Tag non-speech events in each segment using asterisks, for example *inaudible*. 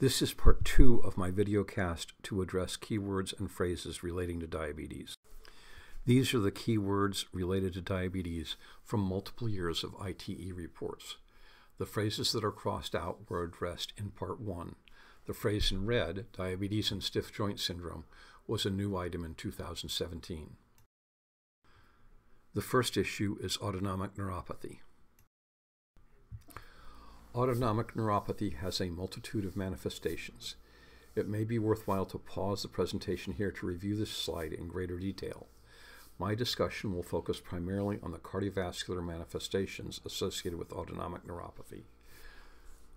This is part two of my video cast to address keywords and phrases relating to diabetes. These are the keywords related to diabetes from multiple years of ITE reports. The phrases that are crossed out were addressed in part one. The phrase in red, diabetes and stiff joint syndrome, was a new item in 2017. The first issue is autonomic neuropathy. Autonomic neuropathy has a multitude of manifestations. It may be worthwhile to pause the presentation here to review this slide in greater detail. My discussion will focus primarily on the cardiovascular manifestations associated with autonomic neuropathy.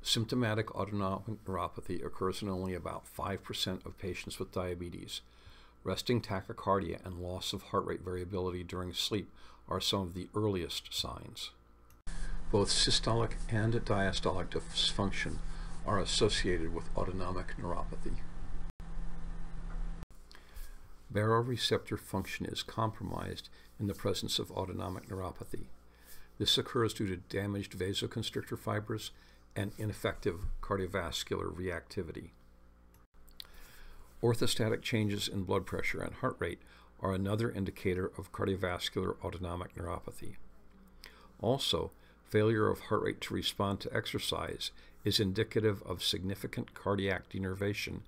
Symptomatic autonomic neuropathy occurs in only about 5% of patients with diabetes. Resting tachycardia and loss of heart rate variability during sleep are some of the earliest signs. Both systolic and diastolic dysfunction are associated with autonomic neuropathy. Baroreceptor function is compromised in the presence of autonomic neuropathy. This occurs due to damaged vasoconstrictor fibers and ineffective cardiovascular reactivity. Orthostatic changes in blood pressure and heart rate are another indicator of cardiovascular autonomic neuropathy. Also, failure of heart rate to respond to exercise is indicative of significant cardiac denervation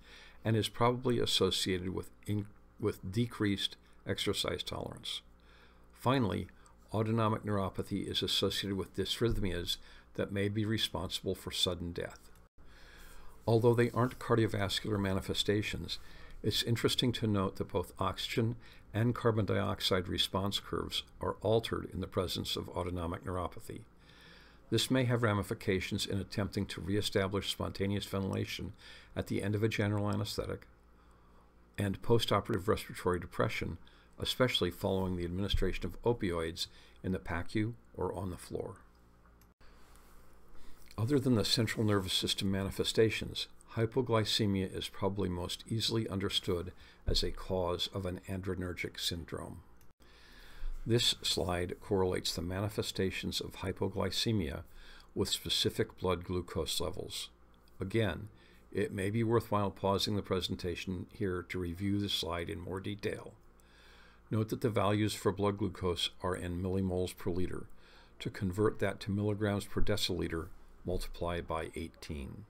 and is probably associated with, in, with decreased exercise tolerance. Finally, autonomic neuropathy is associated with dysrhythmias that may be responsible for sudden death. Although they aren't cardiovascular manifestations, it's interesting to note that both oxygen and carbon dioxide response curves are altered in the presence of autonomic neuropathy. This may have ramifications in attempting to reestablish spontaneous ventilation at the end of a general anesthetic and postoperative respiratory depression, especially following the administration of opioids in the PACU or on the floor. Other than the central nervous system manifestations, hypoglycemia is probably most easily understood as a cause of an adrenergic syndrome. This slide correlates the manifestations of hypoglycemia with specific blood glucose levels. Again, it may be worthwhile pausing the presentation here to review the slide in more detail. Note that the values for blood glucose are in millimoles per liter. To convert that to milligrams per deciliter, multiply by 18.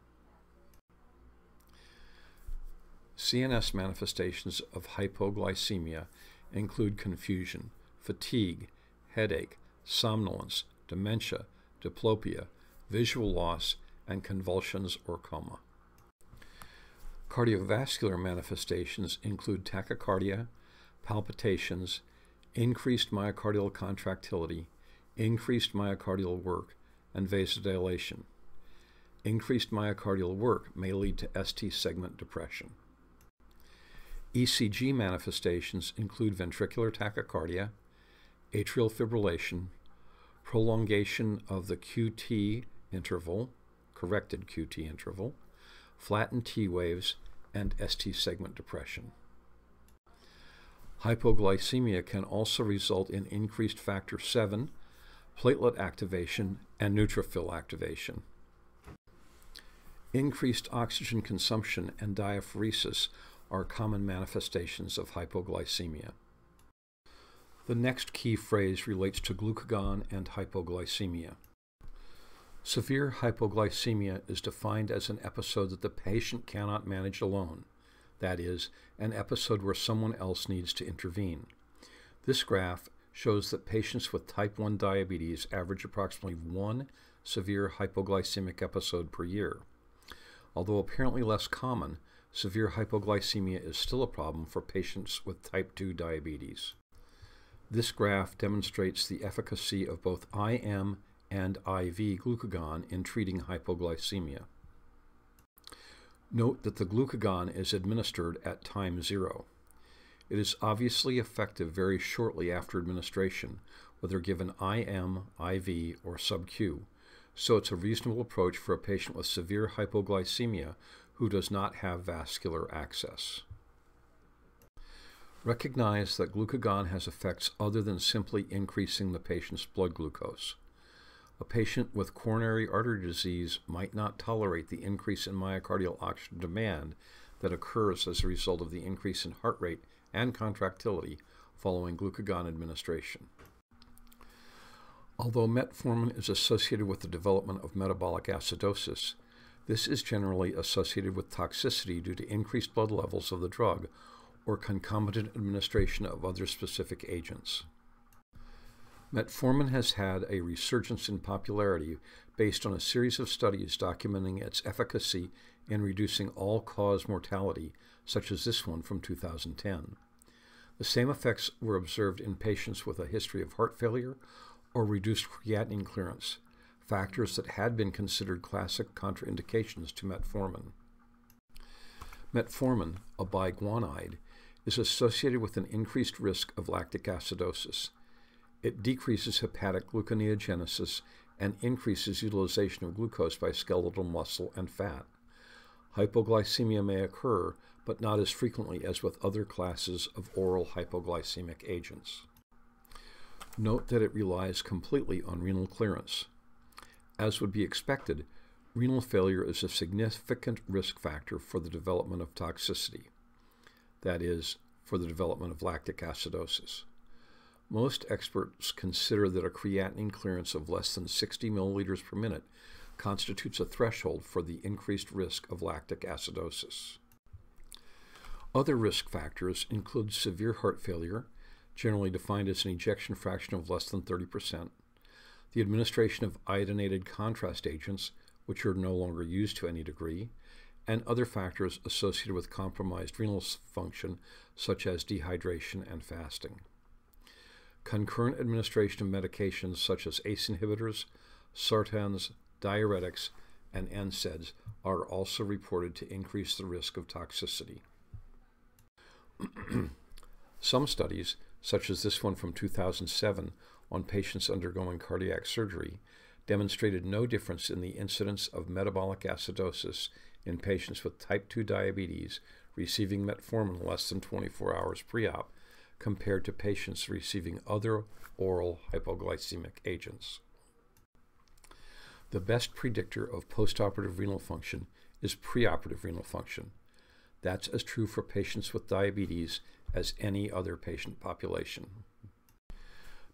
CNS manifestations of hypoglycemia include confusion, fatigue, headache, somnolence, dementia, diplopia, visual loss, and convulsions or coma. Cardiovascular manifestations include tachycardia, palpitations, increased myocardial contractility, increased myocardial work, and vasodilation. Increased myocardial work may lead to ST segment depression. ECG manifestations include ventricular tachycardia, atrial fibrillation, prolongation of the QT interval, corrected QT interval, flattened T waves, and ST segment depression. Hypoglycemia can also result in increased factor VII, platelet activation, and neutrophil activation. Increased oxygen consumption and diaphoresis are common manifestations of hypoglycemia. The next key phrase relates to glucagon and hypoglycemia. Severe hypoglycemia is defined as an episode that the patient cannot manage alone, that is, an episode where someone else needs to intervene. This graph shows that patients with type 1 diabetes average approximately one severe hypoglycemic episode per year. Although apparently less common, severe hypoglycemia is still a problem for patients with type 2 diabetes. This graph demonstrates the efficacy of both IM and IV glucagon in treating hypoglycemia. Note that the glucagon is administered at time zero. It is obviously effective very shortly after administration, whether given IM, IV, or sub-Q, so it's a reasonable approach for a patient with severe hypoglycemia who does not have vascular access. Recognize that glucagon has effects other than simply increasing the patient's blood glucose. A patient with coronary artery disease might not tolerate the increase in myocardial oxygen demand that occurs as a result of the increase in heart rate and contractility following glucagon administration. Although metformin is associated with the development of metabolic acidosis, this is generally associated with toxicity due to increased blood levels of the drug or concomitant administration of other specific agents. Metformin has had a resurgence in popularity based on a series of studies documenting its efficacy in reducing all cause mortality, such as this one from 2010. The same effects were observed in patients with a history of heart failure or reduced creatinine clearance, factors that had been considered classic contraindications to metformin. Metformin, a biguanide, is associated with an increased risk of lactic acidosis it decreases hepatic gluconeogenesis and increases utilization of glucose by skeletal muscle and fat. Hypoglycemia may occur, but not as frequently as with other classes of oral hypoglycemic agents. Note that it relies completely on renal clearance. As would be expected, renal failure is a significant risk factor for the development of toxicity, that is, for the development of lactic acidosis. Most experts consider that a creatinine clearance of less than 60 milliliters per minute constitutes a threshold for the increased risk of lactic acidosis. Other risk factors include severe heart failure, generally defined as an ejection fraction of less than 30%, the administration of iodinated contrast agents, which are no longer used to any degree, and other factors associated with compromised renal function, such as dehydration and fasting. Concurrent administration of medications such as ACE inhibitors, sartans, diuretics, and NSAIDs are also reported to increase the risk of toxicity. *clears throat* Some studies, such as this one from 2007 on patients undergoing cardiac surgery, demonstrated no difference in the incidence of metabolic acidosis in patients with type 2 diabetes receiving metformin less than 24 hours pre op compared to patients receiving other oral hypoglycemic agents. The best predictor of postoperative renal function is preoperative renal function. That's as true for patients with diabetes as any other patient population.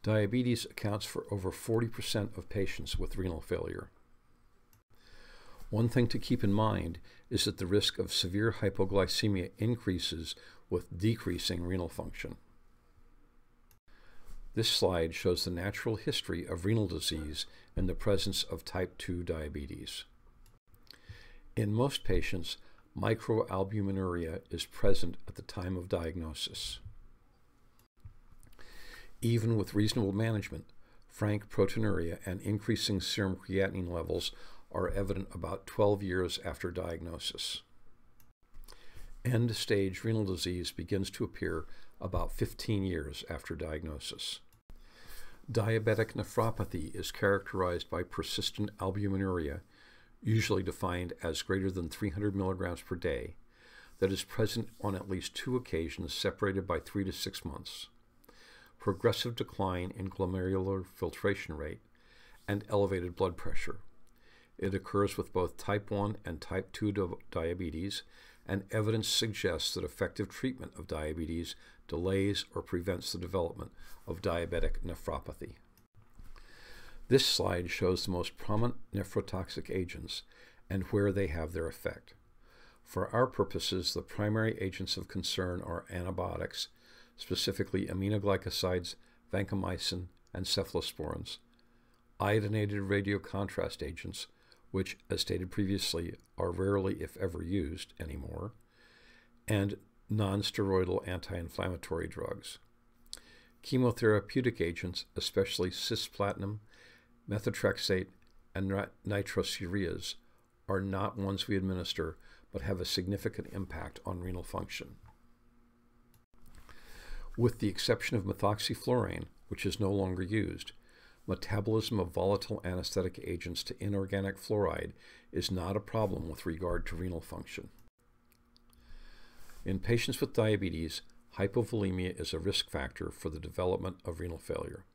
Diabetes accounts for over 40% of patients with renal failure. One thing to keep in mind is that the risk of severe hypoglycemia increases with decreasing renal function. This slide shows the natural history of renal disease in the presence of type 2 diabetes. In most patients, microalbuminuria is present at the time of diagnosis. Even with reasonable management, frank proteinuria and increasing serum creatinine levels are evident about 12 years after diagnosis. End stage renal disease begins to appear about 15 years after diagnosis. Diabetic nephropathy is characterized by persistent albuminuria, usually defined as greater than 300 milligrams per day, that is present on at least two occasions separated by three to six months. Progressive decline in glomerular filtration rate, and elevated blood pressure. It occurs with both type 1 and type 2 diabetes, and evidence suggests that effective treatment of diabetes delays or prevents the development of diabetic nephropathy. This slide shows the most prominent nephrotoxic agents and where they have their effect. For our purposes, the primary agents of concern are antibiotics, specifically aminoglycosides, vancomycin, and cephalosporins, iodinated radiocontrast agents, which, as stated previously, are rarely, if ever, used anymore, and nonsteroidal anti inflammatory drugs. Chemotherapeutic agents, especially cisplatin, methotrexate, and nitrosoureas, are not ones we administer but have a significant impact on renal function. With the exception of methoxyflurane, which is no longer used, metabolism of volatile anesthetic agents to inorganic fluoride is not a problem with regard to renal function. In patients with diabetes, hypovolemia is a risk factor for the development of renal failure.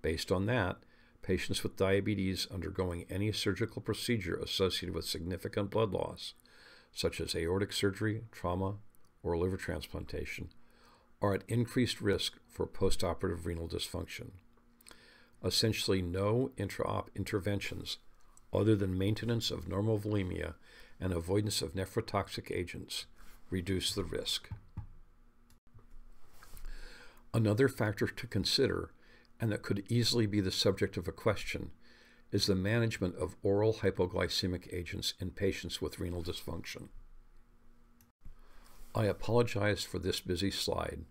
Based on that, patients with diabetes undergoing any surgical procedure associated with significant blood loss, such as aortic surgery, trauma, or liver transplantation, are at increased risk for postoperative renal dysfunction. Essentially, no intra-op interventions other than maintenance of normal volemia and avoidance of nephrotoxic agents reduce the risk. Another factor to consider, and that could easily be the subject of a question, is the management of oral hypoglycemic agents in patients with renal dysfunction. I apologize for this busy slide,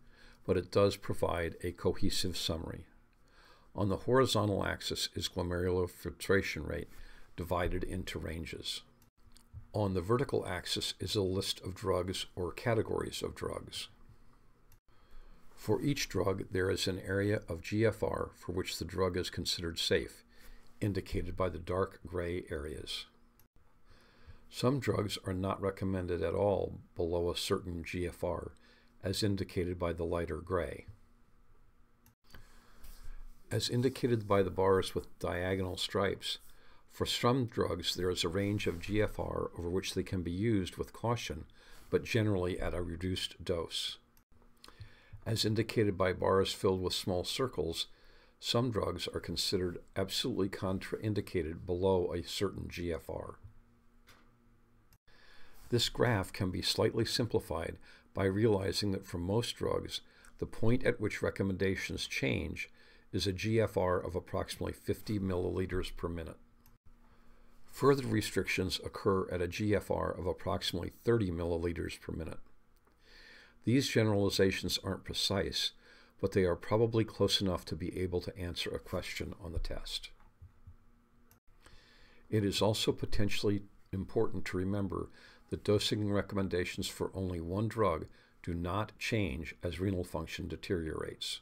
but it does provide a cohesive summary. On the horizontal axis is glomerular filtration rate divided into ranges. On the vertical axis is a list of drugs or categories of drugs. For each drug, there is an area of GFR for which the drug is considered safe, indicated by the dark gray areas. Some drugs are not recommended at all below a certain GFR, as indicated by the lighter gray. As indicated by the bars with diagonal stripes, for some drugs there is a range of GFR over which they can be used with caution, but generally at a reduced dose. As indicated by bars filled with small circles, some drugs are considered absolutely contraindicated below a certain GFR. This graph can be slightly simplified by realizing that for most drugs, the point at which recommendations change is a GFR of approximately 50 milliliters per minute. Further restrictions occur at a GFR of approximately 30 milliliters per minute. These generalizations aren't precise, but they are probably close enough to be able to answer a question on the test. It is also potentially important to remember that dosing recommendations for only one drug do not change as renal function deteriorates.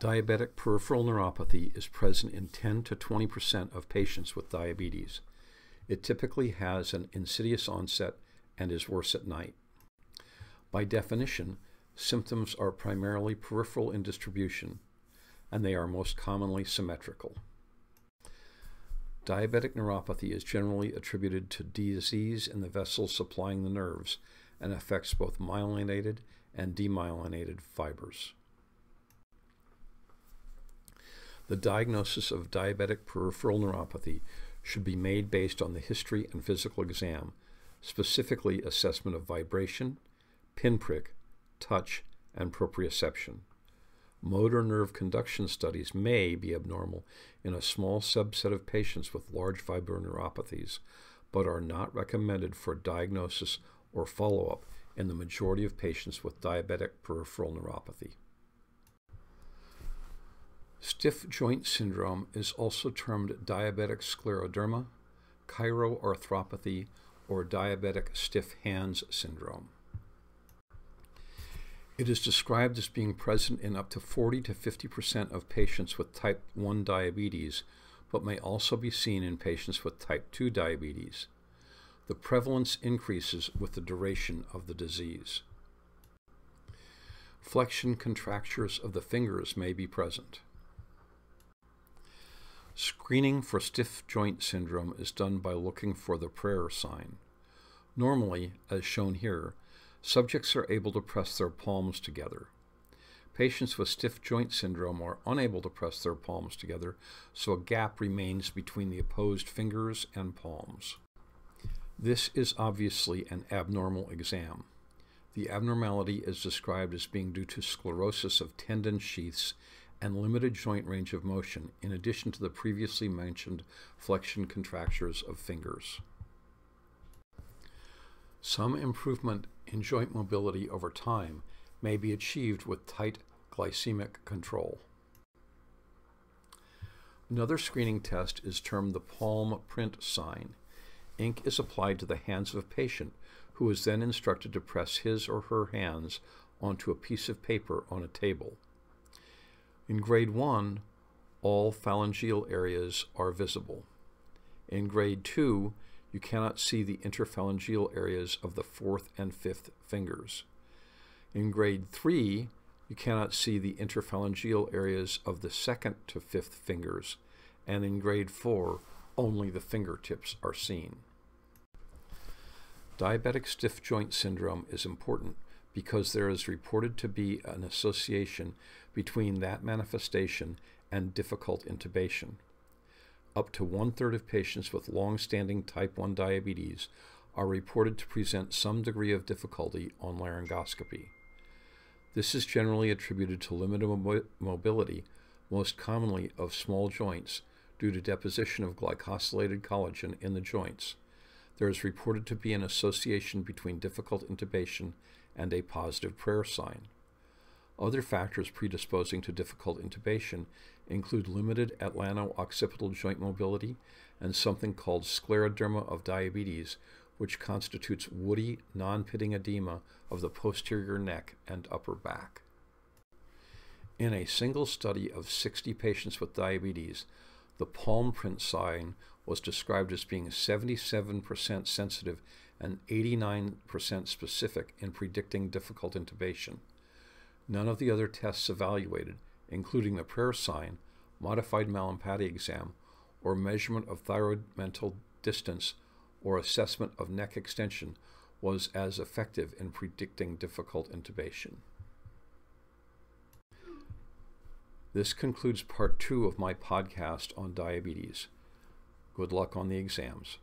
Diabetic peripheral neuropathy is present in 10 to 20 percent of patients with diabetes. It typically has an insidious onset and is worse at night. By definition, symptoms are primarily peripheral in distribution, and they are most commonly symmetrical. Diabetic neuropathy is generally attributed to disease in the vessels supplying the nerves and affects both myelinated and demyelinated fibers. The diagnosis of diabetic peripheral neuropathy should be made based on the history and physical exam, specifically assessment of vibration, pinprick, touch, and proprioception. Motor nerve conduction studies may be abnormal in a small subset of patients with large fiber neuropathies, but are not recommended for diagnosis or follow up in the majority of patients with diabetic peripheral neuropathy. Stiff joint syndrome is also termed diabetic scleroderma, chiroarthropathy, or diabetic stiff hands syndrome. It is described as being present in up to 40 to 50 percent of patients with type 1 diabetes, but may also be seen in patients with type 2 diabetes. The prevalence increases with the duration of the disease. Flexion contractures of the fingers may be present. Screening for stiff joint syndrome is done by looking for the prayer sign. Normally, as shown here, subjects are able to press their palms together. Patients with stiff joint syndrome are unable to press their palms together, so a gap remains between the opposed fingers and palms. This is obviously an abnormal exam. The abnormality is described as being due to sclerosis of tendon sheaths and limited joint range of motion, in addition to the previously mentioned flexion contractures of fingers. Some improvement in joint mobility over time may be achieved with tight glycemic control. Another screening test is termed the palm print sign. Ink is applied to the hands of a patient who is then instructed to press his or her hands onto a piece of paper on a table. In grade 1, all phalangeal areas are visible. In grade 2, you cannot see the interphalangeal areas of the fourth and fifth fingers. In grade 3, You cannot see the interphalangeal areas of the second to fifth fingers, and in grade 4, only the fingertips are seen. Diabetic stiff joint syndrome is important because there is reported to be an association between that manifestation and difficult intubation. Up to one third of patients with long standing type 1 diabetes are reported to present some degree of difficulty on laryngoscopy. This is generally attributed to limited mobility, most commonly of small joints, due to deposition of glycosylated collagen in the joints. There is reported to be an association between difficult intubation and a positive prayer sign. Other factors predisposing to difficult intubation include limited atlanto-occipital joint mobility and something called scleroderma of diabetes, which constitutes woody, non-pitting edema of the posterior neck and upper back. In a single study of 60 patients with diabetes, the palm print sign was described as being 77% sensitive and 89% specific in predicting difficult intubation. None of the other tests evaluated, including the prayer sign, modified Mallampati exam, or measurement of thyroid mental distance or assessment of neck extension, was as effective in predicting difficult intubation. This concludes part two of my podcast on diabetes. Good luck on the exams.